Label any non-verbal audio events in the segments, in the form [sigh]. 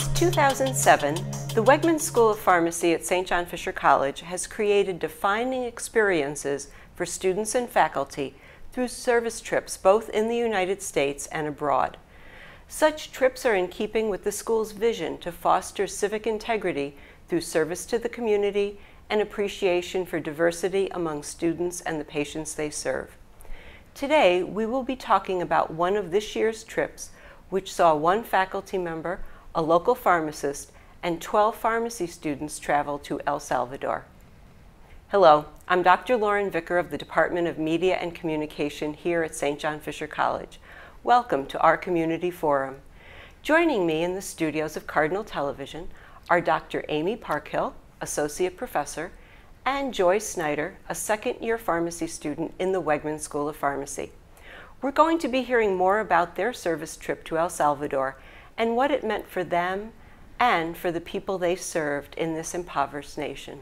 Since 2007, the Wegmans School of Pharmacy at St. John Fisher College has created defining experiences for students and faculty through service trips both in the United States and abroad. Such trips are in keeping with the school's vision to foster civic integrity through service to the community and appreciation for diversity among students and the patients they serve. Today, we will be talking about one of this year's trips, which saw one faculty member, a local pharmacist, and 12 pharmacy students travel to El Salvador. Hello, I'm Dr. Lauren Vicker of the Department of Media and Communication here at St. John Fisher College. Welcome to our community forum. Joining me in the studios of Cardinal Television are Dr. Amy Parkhill, Associate Professor, and Joy Snyder, a second year pharmacy student in the Wegmans School of Pharmacy. We're going to be hearing more about their service trip to El Salvador and what it meant for them and for the people they served in this impoverished nation.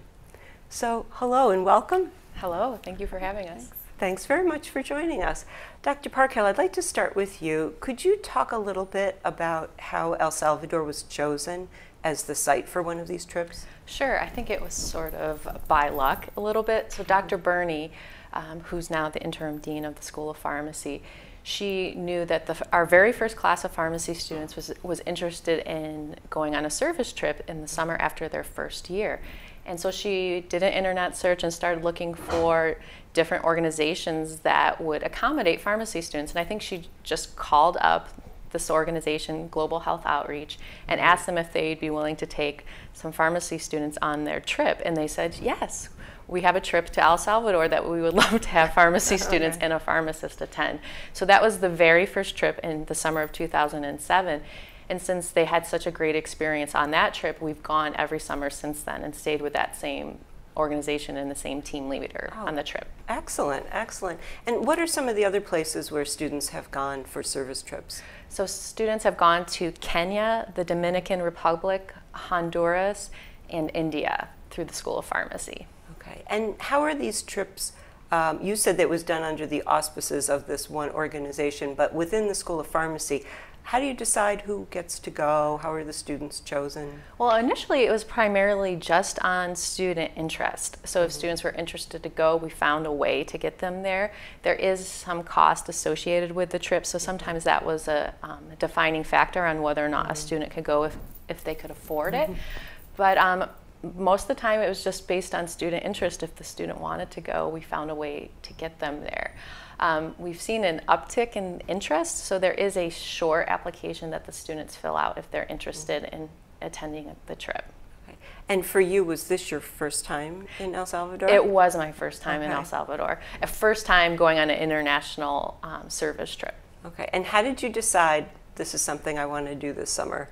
So, hello and welcome. Hello, thank you for having us. Thanks very much for joining us. Dr. Parkhill, I'd like to start with you. Could you talk a little bit about how El Salvador was chosen as the site for one of these trips? Sure, I think it was sort of by luck a little bit. So, Dr. Birnie, um, who's now the interim dean of the School of Pharmacy, she knew that the, our very first class of pharmacy students was, was interested in going on a service trip in the summer after their first year. And so she did an internet search and started looking for different organizations that would accommodate pharmacy students. And I think she just called up this organization, Global Health Outreach, and asked them if they'd be willing to take some pharmacy students on their trip. And they said, yes, we have a trip to El Salvador that we would [laughs] love to have pharmacy [laughs] students and a pharmacist attend. So that was the very first trip in the summer of 2007. And since they had such a great experience on that trip, we've gone every summer since then and stayed with that same organization and the same team leader oh, on the trip. Excellent, excellent. And what are some of the other places where students have gone for service trips? So students have gone to Kenya, the Dominican Republic, Honduras, and India through the School of Pharmacy. Okay. And how are these trips? Um, you said that it was done under the auspices of this one organization, but within the School of Pharmacy, how do you decide who gets to go? How are the students chosen? Well, initially it was primarily just on student interest. So if mm-hmm. students were interested to go, we found a way to get them there. There is some cost associated with the trip, so sometimes that was a, um, defining factor on whether or not mm-hmm. a student could go if, if they could afford it. Mm-hmm. But um, most of the time it was just based on student interest. If the student wanted to go, we found a way to get them there. Um, we've seen an uptick in interest, so there is a short application that the students fill out if they're interested mm-hmm. in attending the trip. Okay. And for you, was this your first time in El Salvador? It was my first time okay. in El Salvador. A first time going on an international um, service trip. Okay. And how did you decide this is something I want to do this summer?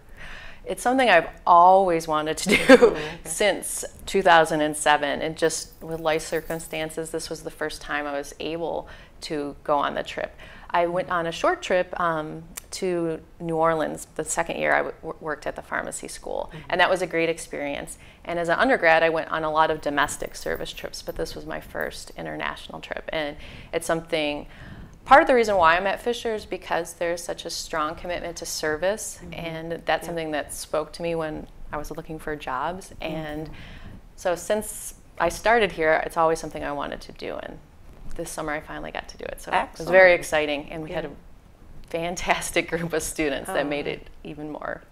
It's something I've always wanted to [laughs] do mm-hmm. okay. since 2007. And just with life circumstances, this was the first time I was able to go on the trip. I went on a short trip um, to New Orleans the second year I w- worked at the pharmacy school, mm-hmm. and that was a great experience. And as an undergrad, I went on a lot of domestic service trips, but this was my first international trip, and it's something. Part of the reason why I'm at Fisher is because there's such a strong commitment to service, mm-hmm. and that's yeah. something that spoke to me when I was looking for jobs. Mm-hmm. And so since I started here, it's always something I wanted to do, and this summer I finally got to do it. So Excellent. it was very exciting, and we yeah. had a fantastic [laughs] group of students oh. that made it oh. even more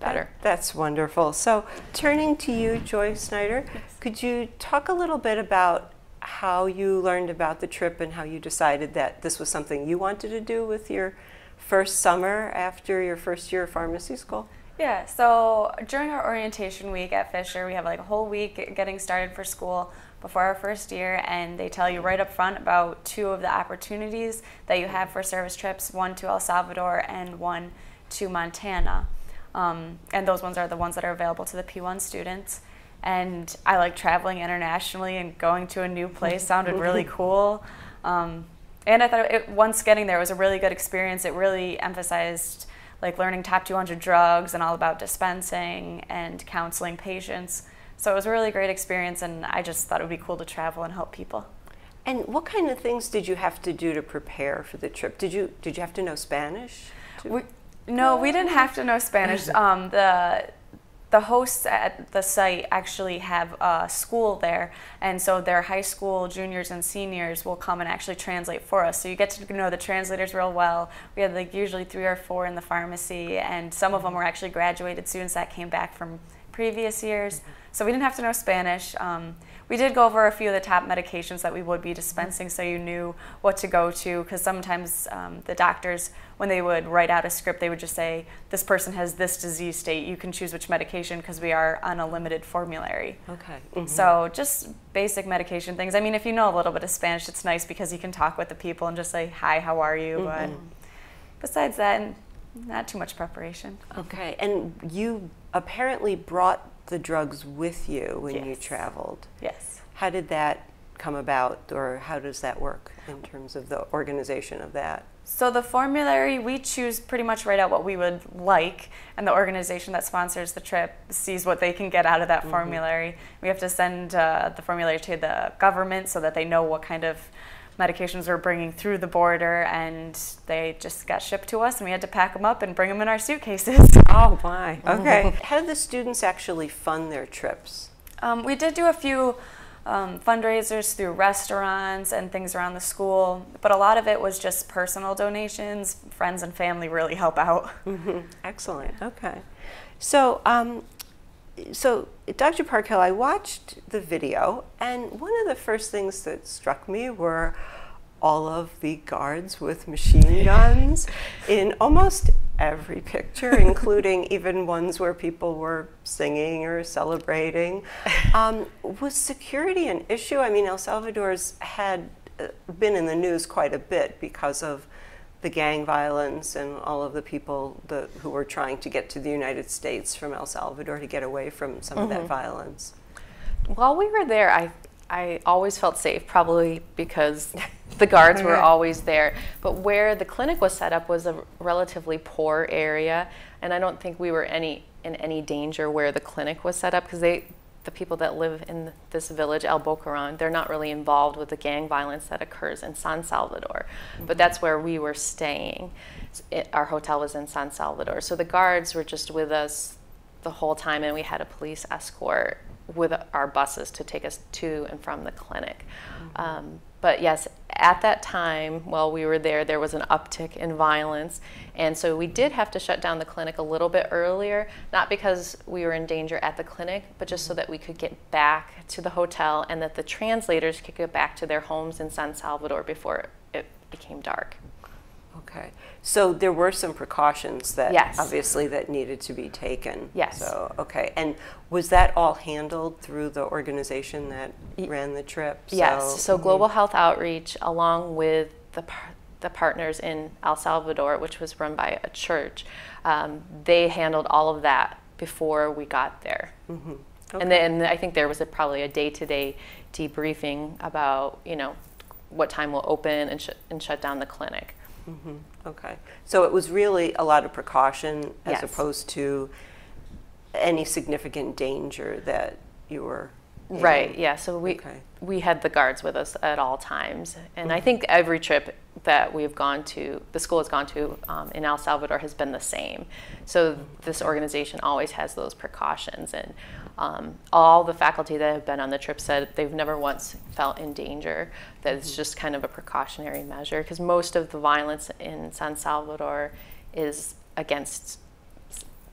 better. That, that's wonderful. So, turning to you, Joy Snyder, yes. could you talk a little bit about how you learned about the trip and how you decided that this was something you wanted to do with your first summer after your first year of pharmacy school? Yeah, so during our orientation week at Fisher, we have like a whole week getting started for school before our first year, and they tell you right up front about two of the opportunities that you have for service trips one to El Salvador and one to Montana. Um, and those ones are the ones that are available to the P1 students. And I like traveling internationally and going to a new place sounded really [laughs] cool. Um, and I thought it, once getting there was a really good experience. It really emphasized like learning top 200 drugs and all about dispensing and counseling patients. So it was a really great experience, and I just thought it would be cool to travel and help people. And what kind of things did you have to do to prepare for the trip? Did you did you have to know Spanish? We, no, we didn't have to know Spanish. [laughs] Um, the the hosts at the site actually have a school there, and so their high school juniors and seniors will come and actually translate for us. So you get to know the translators real well. We had like usually three or four in the pharmacy, and some of them were actually graduated students that came back from previous years. So we didn't have to know Spanish. Um, we did go over a few of the top medications that we would be dispensing so you knew what to go to because sometimes um, the doctors when they would write out a script they would just say this person has this disease state you can choose which medication because we are on a limited formulary Okay. Mhm. so just basic medication things i mean if you know a little bit of spanish it's nice because you can talk with the people and just say hi how are you but besides that not too much preparation Okay. And you apparently brought the drugs with you when you traveled. yes How did that come about, or how does that work in terms of the organization of that? So the formulary, we choose pretty much right out what we would like, and the organization that sponsors the trip sees what they can get out of that formulary. We have to send uh, the formulary to the government so that they know what kind of medications we're bringing through the border, and they just got shipped to us, and we had to pack them up and bring them in our suitcases. [laughs] Oh my. Okay. [laughs] how did the students actually fund their trips? Um, we did do a few um, fundraisers through restaurants and things around the school, but a lot of it was just personal donations. Friends and family really help out. Mhm. Excellent. Okay. So, um, so Dr. Parkhill, I watched the video, and one of the first things that struck me were all of the guards with machine [laughs] guns in almost every picture, including [laughs] even ones where people were singing or celebrating. [laughs] Um, was security an issue? I mean, El Salvador's had uh, been in the news quite a bit because of the gang violence and all of the people the, who were trying to get to the United States from El Salvador to get away from some of that mm-hmm. violence. While we were there, I I always felt safe, probably because [laughs] the guards were [laughs] always there. But where the clinic was set up was a relatively poor area, and I don't think we were any in any danger where the clinic was set up because they the people that live in this village, El Boquerón, they're not really involved with the gang violence that occurs in San Salvador. But that's where we were staying. It, our hotel was in San Salvador. So the guards were just with us the whole time, and we had a police escort with our buses to take us to and from the clinic. Um, but yes, at that time, while we were there, there was an uptick in violence. And so we did have to shut down the clinic a little bit earlier, not because we were in danger at the clinic, but just so that we could get back to the hotel and that the translators could get back to their homes in San Salvador before it became dark. Okay. So there were some precautions that Yes. obviously that needed to be taken. Yes. So okay. And was that all handled through the organization that ran the trip? Yes. So mhm. Global Health Outreach, along with the the partners in El Salvador, which was run by a church, um, they handled all of that before we got there. Mhm. And then I think there was a, probably a day-to-day debriefing about you know what time we'll open and, sh- and shut down the clinic. Mhm. Okay. So it was really a lot of precaution as Yes. opposed to any significant danger that you were. Right. Yeah. So we Okay. we had the guards with us at all times, and I think every trip that we've gone to, the school has gone to um, in El Salvador, has been the same. So this organization always has those precautions, and um, all the faculty that have been on the trip said they've never once felt in danger. That it's just kind of a precautionary measure because most of the violence in San Salvador is against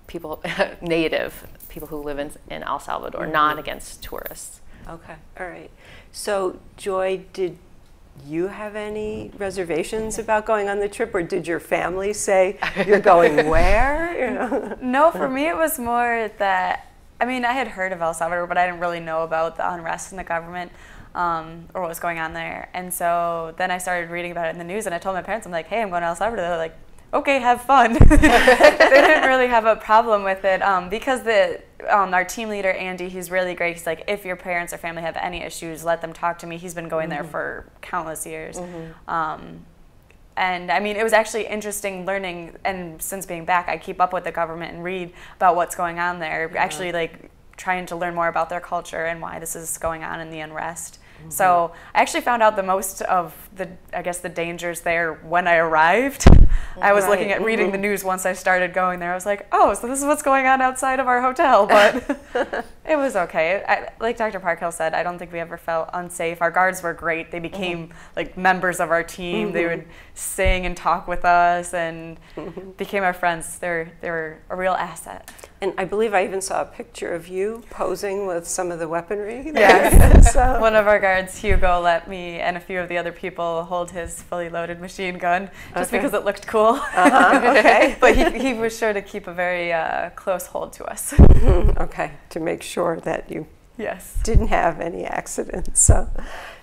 people, [laughs] native people who live in, in El Salvador, not against tourists. Okay. All right. So Joy, did you have any reservations about going on the trip, or did your family say you're going [laughs] where? You know? No, for me it was more that I mean I had heard of El Salvador, but I didn't really know about the unrest in the government um, or what was going on there. And so then I started reading about it in the news, and I told my parents, I'm like, hey, I'm going to El Salvador. They're like, okay, have fun. [laughs] they didn't really have a problem with it um, because the um, our team leader Andy, he's really great. He's like, if your parents or family have any issues, let them talk to me. He's been going there for countless years. Um, and I mean, it was actually interesting learning. And since being back, I keep up with the government and read about what's going on there. Actually, like trying to learn more about their culture and why this is going on in the unrest. Mm-hmm. So I actually found out the most of the, I guess, the dangers there when I arrived. [laughs] I was Right. looking at reading the mm-hmm. news once I started going there. I was like, oh, so this is what's going on outside of our hotel. But [laughs] it was okay. I, like Dr. Parkhill said, I don't think we ever felt unsafe. Our guards were great. They mm-hmm. became like members of our team. They mm-hmm. would sing and talk with us and became our friends. They're, they were a real asset. And I believe I even saw a picture of you posing with some of the weaponry. [laughs] Yes. [laughs] so, One of our guards, Hugo, let me and a few of the other people hold his fully loaded machine gun just Okay. because it looked cool. uh-huh, [laughs] okay. but he, he was sure to keep a very uh, close hold to us. [laughs] okay, to make sure that you yes. didn't have any accidents. So,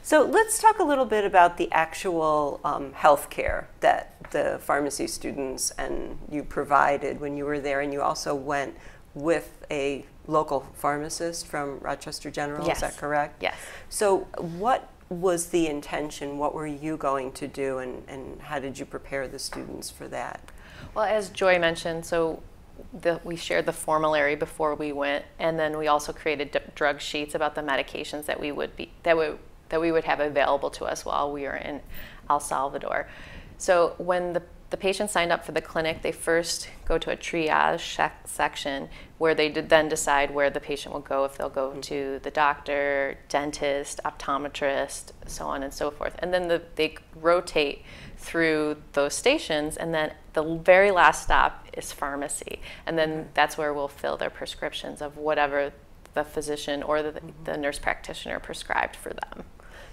so let's talk a little bit about the actual um, health care that the pharmacy students and you provided when you were there, and you also went with a local pharmacist from Rochester General. Is that correct? Yes. So, what was the intention? What were you going to do, and, and how did you prepare the students for that? Well, as Joy mentioned, so the, we shared the formulary before we went, and then we also created drug sheets about the medications that we would be that would that we would have available to us while we were in El Salvador. So when the the patient signed up for the clinic, they first go to a triage sec- section where they did then decide where the patient will go if they'll go mm-hmm. to the doctor, dentist, optometrist, so on and so forth. And then the, they rotate through those stations, and then the very last stop is pharmacy. And then mm-hmm. that's where we'll fill their prescriptions of whatever the physician or the, mm-hmm. the nurse practitioner prescribed for them.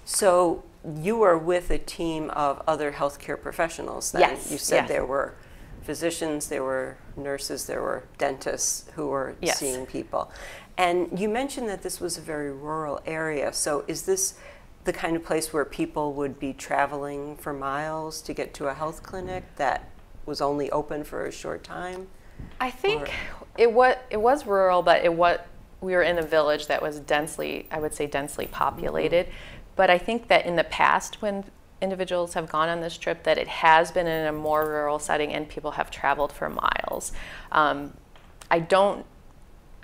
So you were with a team of other healthcare professionals then? Yes, You said yes. there were physicians, there were nurses, there were dentists who were Yes. seeing people. And you mentioned that this was a very rural area. So is this the kind of place where people would be traveling for miles to get to a health clinic that was only open for a short time? I think Or- it was it was rural, but it was we were in a village that was densely, I would say, densely populated. Mm-hmm. But I think that in the past, when individuals have gone on this trip, that it has been in a more rural setting and people have traveled for miles. Um, I don't.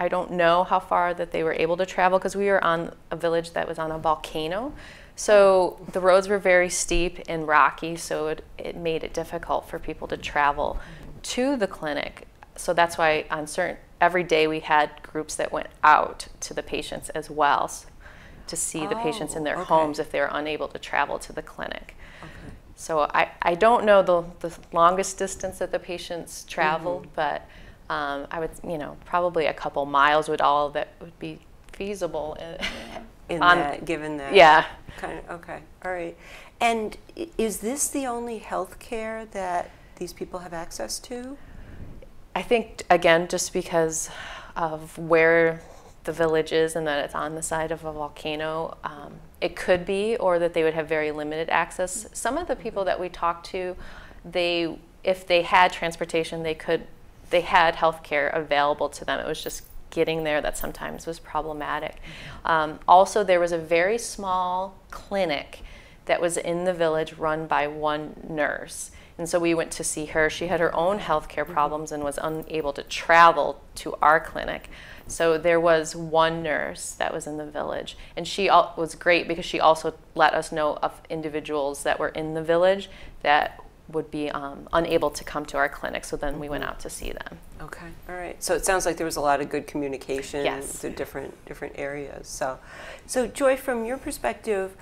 I don't know how far that they were able to travel because we were on a village that was on a volcano. So the roads were very steep and rocky, so it, it made it difficult for people to travel to the clinic. So that's why on certain every day we had groups that went out to the patients as well to see the patients in Oh, their okay. homes if they're unable to travel to the clinic. So I, I don't know the, the longest distance that the patients traveled, Mm-hmm. but um, I would, you know, probably a couple miles would all that would be feasible. in- In on- that, given that? Yeah. Kind of, okay, all right. And is this the only health care that these people have access to? I think again, just because of where the village is and that it's on the side of a volcano, um, it could be, or that they would have very limited access. Some of the people that we talked to, they, if they had transportation, they could, they had health care available to them. It was just getting there that sometimes was problematic. Um, also, there was a very small clinic that was in the village run by one nurse. And so we went to see her. She had her own healthcare problems and was unable to travel to our clinic. So there was one nurse that was in the village. And she was great because she also let us know of individuals that were in the village that would be um, unable to come to our clinic. So then we went out to see them. Okay, all right. So it sounds like there was a lot of good communication Yes. to different different areas. So, so Joy, from your perspective,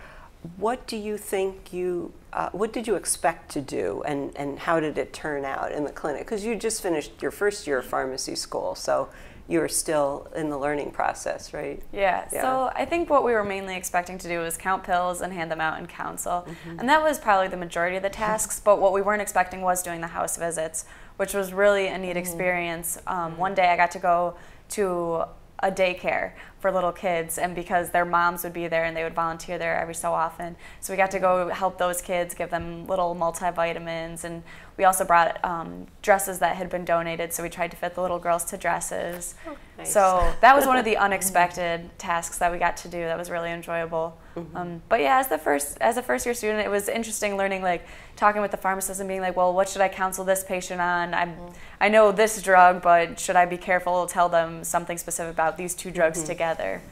what do you think you uh, what did you expect to do, and and how did it turn out in the clinic? Because you just finished your first year of pharmacy school, so you're still in the learning process, right? Yeah, Yeah. so I think what we were mainly expecting to do was count pills and hand them out in counsel. Mm-hmm. And that was probably the majority of the tasks, but what we weren't expecting was doing the house visits, which was really a neat Mm-hmm. experience. Um, one day I got to go to a daycare for little kids, and because their moms would be there and they would volunteer there every so often. So we got to go help those kids, give them little multivitamins, and we also brought um, dresses that had been donated, so we tried to fit the little girls to dresses. nice. So that was one of the [laughs] unexpected tasks that we got to do. That was really enjoyable. Um, but yeah, as the first as a first year student, it was interesting learning like talking with the pharmacist and being like, well, what should I counsel this patient on? I'm I know this drug, but should I be careful? Tell them something specific about these two drugs together.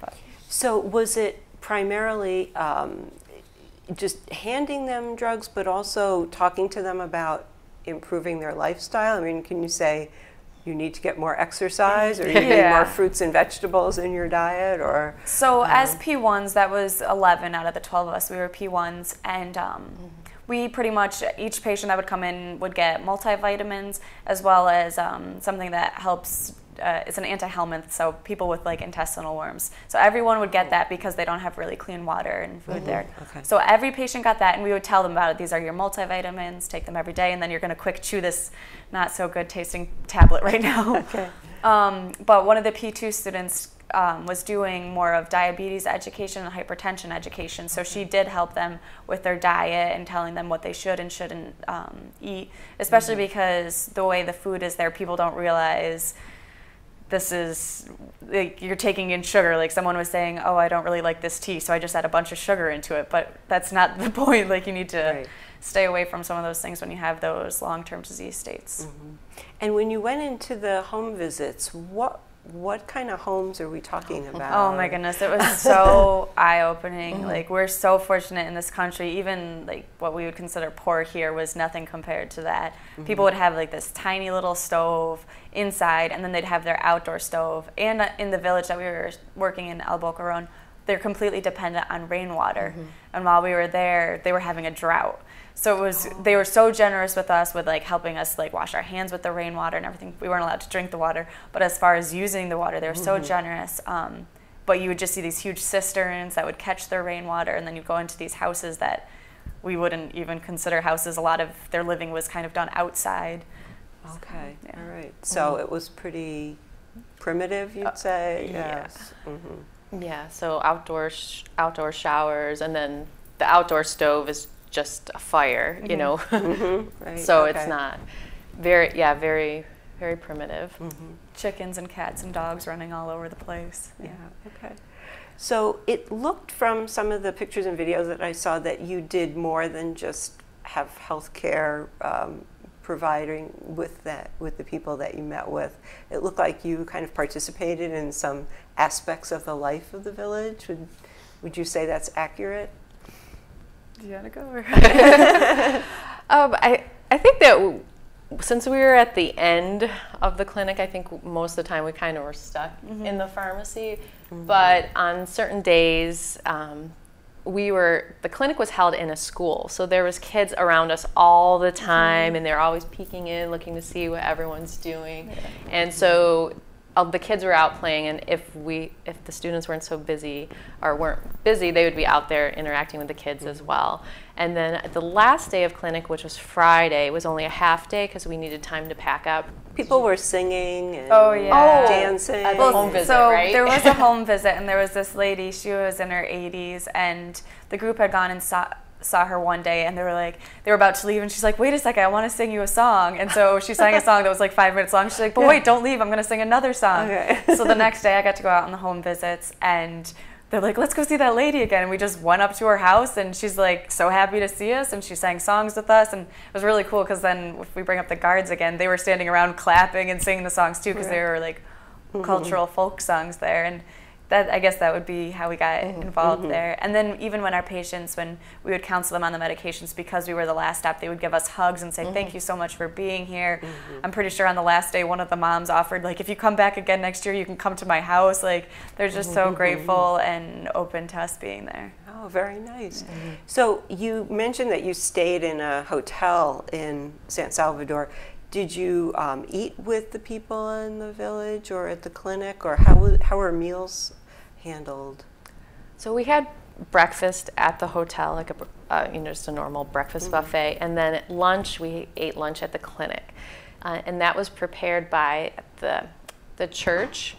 But So was it primarily um, just handing them drugs, but also talking to them about improving their lifestyle? I mean, can you say you need to get more exercise, or you need more fruits and vegetables in your diet, or So as P1s, that was 11 out of the 12 of us. We were P1s, and um, we pretty much each patient that would come in would get multivitamins as well as um, something that helps. Uh, it's an anti-helminth, so people with like intestinal worms. So everyone would get that because they don't have really clean water and food there. Okay. So every patient got that, and we would tell them about it. These are your multivitamins. Take them every day, and then you're going to quick chew this not so good tasting tablet right now. [laughs] Okay. [laughs] Um, but one of the P2 students um, was doing more of diabetes education and hypertension education. So she did help them with their diet and telling them what they should and shouldn't um, eat, especially because the way the food is there, people don't realize this is like you're taking in sugar. Like someone was saying oh i don't really like this tea so i just add a bunch of sugar into it. But that's not [laughs] the point. Like you need to Right. stay away from some of those things when you have those long-term disease states. Mm-hmm. And when you went into the home visits, what what kind of homes are we talking about? Oh my goodness, it was [laughs] so eye opening. Like we're so fortunate in this country. Even like what we would consider poor here was nothing compared to that. People would have like this tiny little stove inside, and then they'd have their outdoor stove. And uh, in the village that we were working in El Boquerón, they're completely dependent on rainwater. Mm-hmm. And while we were there, they were having a drought. So it was oh. they were so generous with us with like helping us like wash our hands with the rainwater and everything. We weren't allowed to drink the water, but as far as using the water, they were so mm-hmm. generous. Um, but you would just see these huge cisterns that would catch their rainwater, and then you'd go into these houses that we wouldn't even consider houses. A lot of their living was kind of done outside. Okay, yeah. all right. So mm-hmm. it was pretty primitive, you'd say. Uh, yeah. Yes. Hmm Yeah, so outdoor sh- outdoor showers, and then the outdoor stove is just a fire, you know. [laughs] Right. so okay. it's not very yeah very very primitive. Chickens and cats and dogs running all over the place. Yeah. Okay. So it looked from some of the pictures and videos that I saw that you did more than just have health care um, providing with that with the people that you met with. It looked like you kind of participated in some aspects of the life of the village. Would would you say that's accurate? Do you want to go? Or? [laughs] Um, I I think that w- since we were at the end of the clinic, I think most of the time we kind of were stuck in the pharmacy. But on certain days, um, we were the clinic was held in a school, so there was kids around us all the mm-hmm. time, and they're always peeking in, looking to see what everyone's doing. And so uh, the kids were out playing, and if we if the students weren't so busy or weren't busy, they would be out there interacting with the kids as well. And then the last day of clinic, which was Friday, was only a half day because we needed time to pack up. People were singing and Oh, yeah. Oh, dancing. at the home visit, so right? there was a [laughs] home visit, and there was this lady. She was in her 80s, and the group had gone and saw saw her one day, and they were like, they were about to leave, and she's like, "Wait a second, I want to sing you a song." And so she sang a song that was like five minutes long. She's like, "But wait, don't leave. I'm going to sing another song." Okay. so the next day, I got to go out on the home visits, and they're like, "Let's go see that lady again." And we just went up to her house, and she's like so happy to see us, and she sang songs with us, and it was really cool because then if we bring up the guards again, they were standing around clapping and singing the songs too because they were like mm-hmm. cultural folk songs there and that I guess that would be how we got mm-hmm. involved mm-hmm. there. And then even when our patients, when we would counsel them on the medications, because we were the last stop, they would give us hugs and say, "Thank mm-hmm. you so much for being here." I'm pretty sure on the last day, one of the moms offered, like, "If you come back again next year, you can come to my house." Like, they're just so grateful and open to us being there. Oh, very nice. So you mentioned that you stayed in a hotel in San Salvador. Did you um, eat with the people in the village or at the clinic, or how how were meals handled? So we had breakfast at the hotel, like a uh, you know just a normal breakfast buffet, and then at lunch we ate lunch at the clinic, uh, and that was prepared by the the church.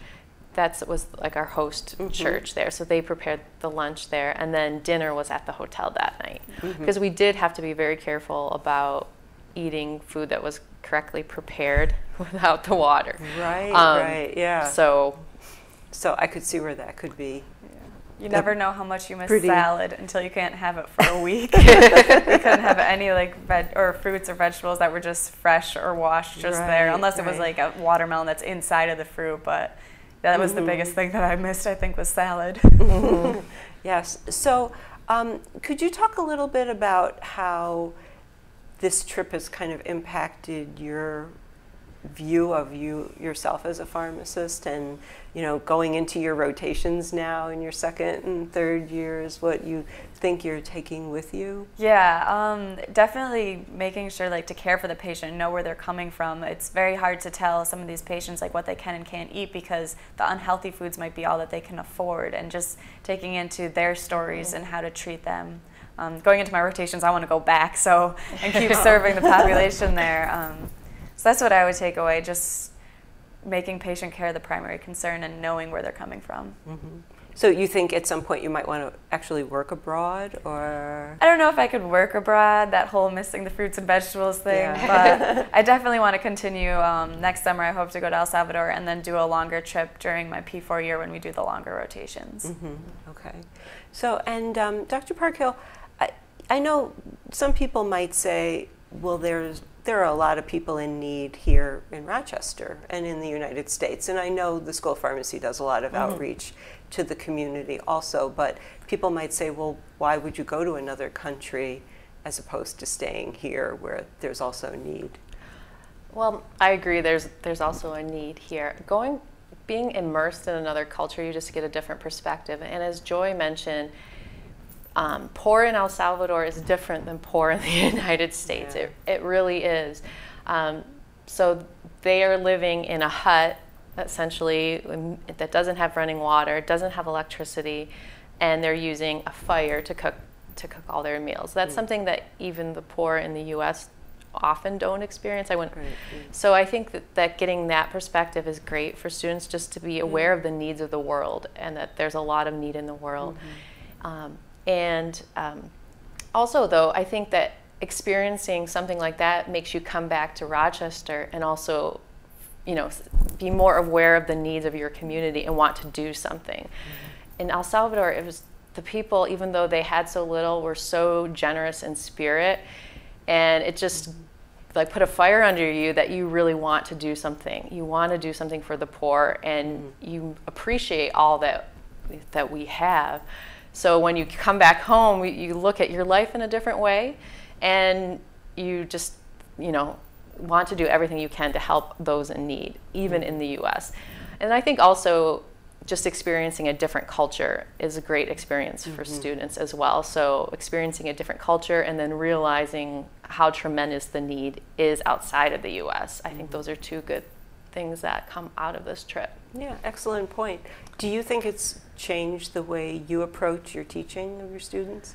That was like our host church there, so they prepared the lunch there, and then dinner was at the hotel that night. Because we did have to be very careful about eating food that was correctly prepared [laughs] without the water. Right, Um, right, yeah. So So I could see where that could be. You never know how much you miss pretty- salad until you can't have it for a week. [laughs] we couldn't have any like veg or fruits or vegetables that were just fresh or washed just there, Right, unless it was like a watermelon that's inside of the fruit. But that was the biggest thing that I missed. I think was salad. [laughs] Yes. So, um, could you talk a little bit about how this trip has kind of impacted your view of you yourself as a pharmacist and you know going into your rotations now in your second and third years what you think you're taking with you? Yeah um, definitely making sure like to care for the patient know where they're coming from. It's very hard to tell some of these patients like what they can and can't eat because the unhealthy foods might be all that they can afford and just taking into their stories and how to treat them um, going into my rotations i want to go back so and keep [laughs] serving the population there um, so that's what I would take away, just making patient care the primary concern and knowing where they're coming from. Mm-hmm. So you think at some point you might want to actually work abroad or I don't know if I could work abroad, that whole missing the fruits and vegetables thing, yeah. but [laughs] I definitely want to continue. Um, next summer I hope to go to El Salvador and then do a longer trip during my P4 year when we do the longer rotations. Mm-hmm. Okay. So, and um, Dr. Parkhill, I, know some people might say, well, there's there are a lot of people in need here in Rochester and in the United States. And I know the School of Pharmacy does a lot of mm-hmm. outreach to the community also. But people might say, well, why would you go to another country as opposed to staying here where there's also need? Well, I agree. There's there's also a need here. Going, being immersed in another culture, you just get a different perspective. And as Joy mentioned, um, poor in El Salvador is different than poor in the [laughs] United States. Yeah. It, it really is. Um, so they are living in a hut, essentially, um, that doesn't have running water, doesn't have electricity, and they're using a fire to cook to cook all their meals. That's mm. something that even the poor in the U.S. often don't experience. I went, right. so I think that, that getting that perspective is great for students just to be aware of the needs of the world and that there's a lot of need in the world. Mm-hmm. Um, and um, also, though, I think that experiencing something like that makes you come back to Rochester and also, you know, be more aware of the needs of your community and want to do something. Mm-hmm. In El Salvador, it was the people, even though they had so little, were so generous in spirit, and it just mm-hmm. like put a fire under you that you really want to do something. You want to do something for the poor, and mm-hmm. you appreciate all that that we have. So when you come back home, you look at your life in a different way, and you just, you know, want to do everything you can to help those in need, even in the U.S. And I think also just experiencing a different culture is a great experience for mm-hmm. students as well. So experiencing a different culture and then realizing how tremendous the need is outside of the U.S. I think mm-hmm. those are two good things that come out of this trip. Yeah, excellent point. Do you think it's changed the way you approach your teaching of your students?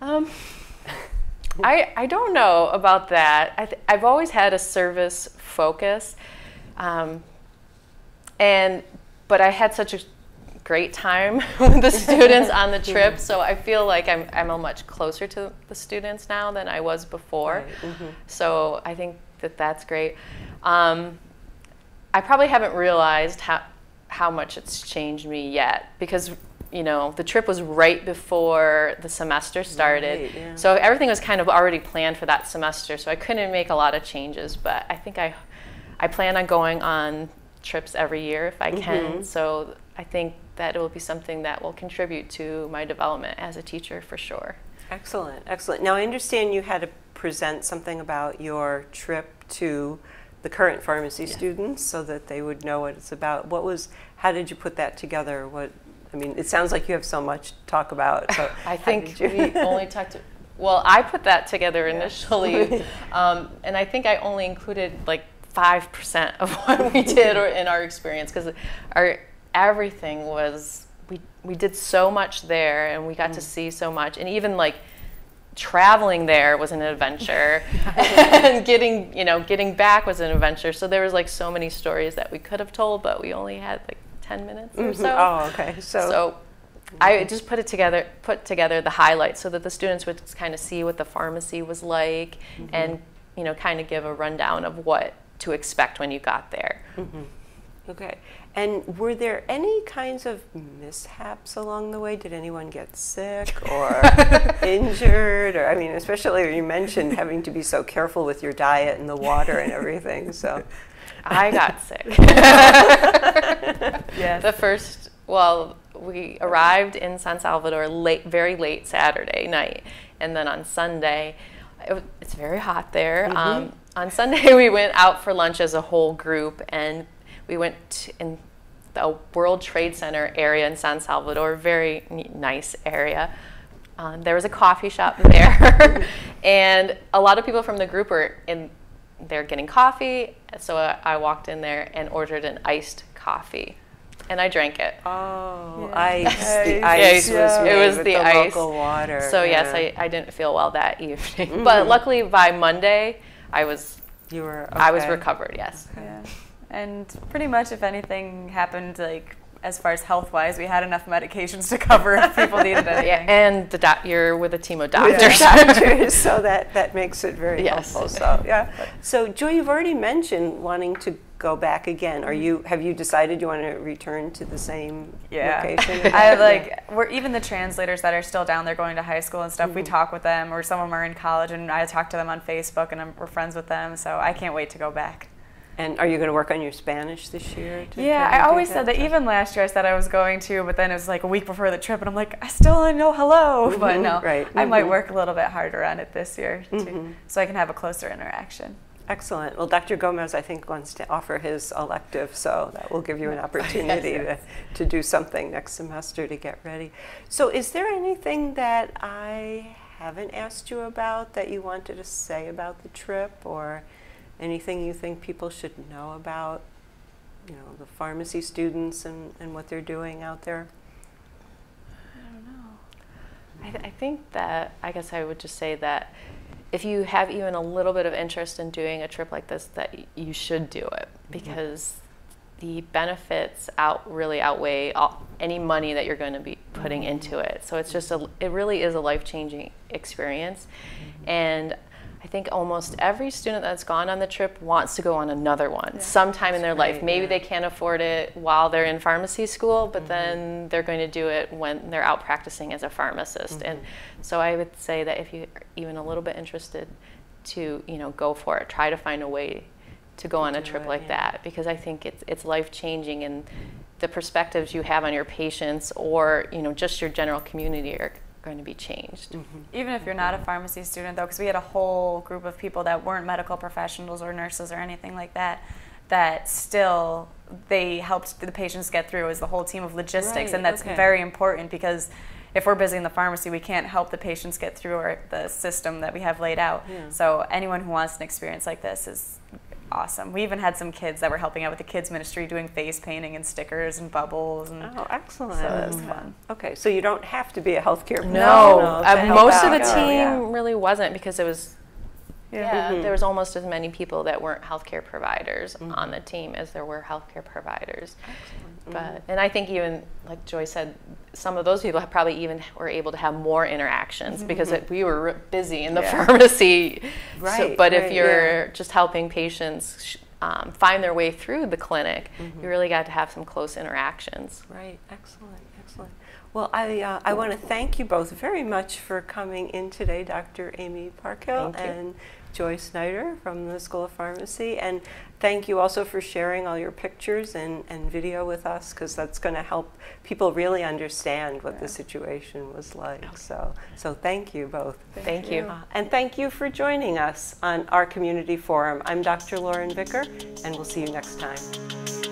Um, I, I don't know about that. I th- I've always had a service focus, um, and but I had such a great time [laughs] with the students on the [laughs] trip, so I feel like I'm I'm a much closer to the students now than I was before. Right. Mm-hmm. So I think that that's great. Um, I probably haven't realized how how much it's changed me yet because you know the trip was right before the semester started right, yeah. so everything was kind of already planned for that semester so i couldn't make a lot of changes but i think i i plan on going on trips every year if i can mm-hmm. so i think that it will be something that will contribute to my development as a teacher for sure excellent excellent now i understand you had to present something about your trip to the current pharmacy yeah. students so that they would know what it's about. What was, how did you put that together? What, I mean, it sounds like you have so much to talk about. [laughs] So I think we [laughs] only talked, to, well, I put that together initially, [laughs] um, and I think I only included like 5% of what we did or in our experience because our everything was, we, we did so much there and we got mm. to see so much. And even like, traveling there was an adventure [laughs] and getting you know getting back was an adventure so there was like so many stories that we could have told but we only had like 10 minutes or mm-hmm. so oh okay so so I just put it together put together the highlights so that the students would kind of see what the pharmacy was like mm-hmm. and you know kind of give a rundown of what to expect when you got there mm-hmm. Okay. And were there any kinds of mishaps along the way? Did anyone get sick or [laughs] injured? Or I mean, especially you mentioned having to be so careful with your diet and the water and everything. So I got sick. [laughs] yes. The first well, we arrived in San Salvador late, very late Saturday night, and then on Sunday, it, it's very hot there. Um, on Sunday, [laughs] we went out for lunch as a whole group, and we went to, in the World Trade Center area in San Salvador, very n- nice area. Um, there was a coffee shop [laughs] there, and a lot of people from the group were in there getting coffee. So I, I walked in there and ordered an iced coffee, and I drank it. Oh, Yeah. ice. The Ice, ice yeah. was It was with the the ice. local water. So yes. I, I didn't feel well that [laughs] evening, but luckily by Monday I was You were. I was recovered. Yes. Yeah. And pretty much if anything happened, like as far as health wise, we had enough medications to [laughs] cover if people needed [laughs] anything. Yeah, and the doc- you're with a team of doctors. the [laughs] doctors, so that that makes it very Yes. helpful. So yeah. So Joy, you've already mentioned wanting to go back again. Are you? Have you decided you want to return to the same Yeah. location? I have like we're even the translators that are still down there going to high school and stuff. We Mm-hmm. talk with them, or some of them are in college, and I talk to them on Facebook, and I'm, we're friends with them. So I can't wait to go back. And are you going to work on your Spanish this year? Yeah, I always said that. Even last year, I said I was going to, but then it was like a week before the trip, and I'm like, I still only know hello. [laughs] But Mhm, no, right, I might mhm. work a little bit harder on it this year, too, Mhm. so I can have a closer interaction. Excellent. Well, Dr. Gomez, I think, wants to offer his elective, so that will give you an [laughs] opportunity to, to do something next semester to get ready. So, is there anything that I haven't asked you about that you wanted to say about the trip, or anything you think people should know about, you know, the pharmacy students and, and what they're doing out there? I, don't know. I, th- I think that I guess I would just say that if you have even a little bit of interest in doing a trip like this, that you should do it mm-hmm. because the benefits out really outweigh all, any money that you're going to be putting mm-hmm. into it. So it's mm-hmm. just a it really is a life changing experience, and I think almost every student that's gone on the trip wants to go on another one sometime in their life. Maybe yeah. they can't afford it while they're in pharmacy school, but then they're going to do it when they're out practicing as a pharmacist. And so I would say that if you're even a little bit interested to, you know, go for it. Try to find a way to go on a trip it, like yeah. that because I think it's it's life changing and the perspectives you have on your patients or, you know, just your general community are going to be changed. Mm-hmm. Even if you're not a mm-hmm. pharmacy student, though, because we had a whole group of people that weren't medical professionals or nurses or anything like that, that still they helped the patients get through as the whole team of logistics, Right, and that's okay. very important because if we're busy in the pharmacy, we can't help the patients get through our, the system that we have laid out. Yeah. So anyone who wants an experience like this is awesome. We even had some kids that were helping out with the kids ministry, doing face painting and stickers and bubbles, and Oh, excellent. so that was fun. Okay, so you don't have to be a healthcare provider. No, uh, help most of out. the Oh, team yeah. really wasn't because it was yeah, Mhm. there was almost as many people that weren't healthcare providers Mm-hmm. on the team as there were healthcare providers. Mm-hmm. But and I think even like Joy said, some of those people have probably even were able to have more interactions because it, we were busy in the Yeah. pharmacy. [laughs] So- Right, but right, if you're yeah. just helping patients um, find their way through the clinic, Mm-hmm. you really got to have some close interactions. Right, excellent, excellent. Well, I, uh, I want to thank you both very much for coming in today, Dr. Amy Parkhill and Joy Snyder from the School of Pharmacy. And thank you also for sharing all your pictures and, and video with us because that's going to help people really understand what the situation was like. So, so thank you both. Thank, you. Uh, and thank you for joining us on our community forum. I'm Dr. Lauren Vicker, and we'll see you next time.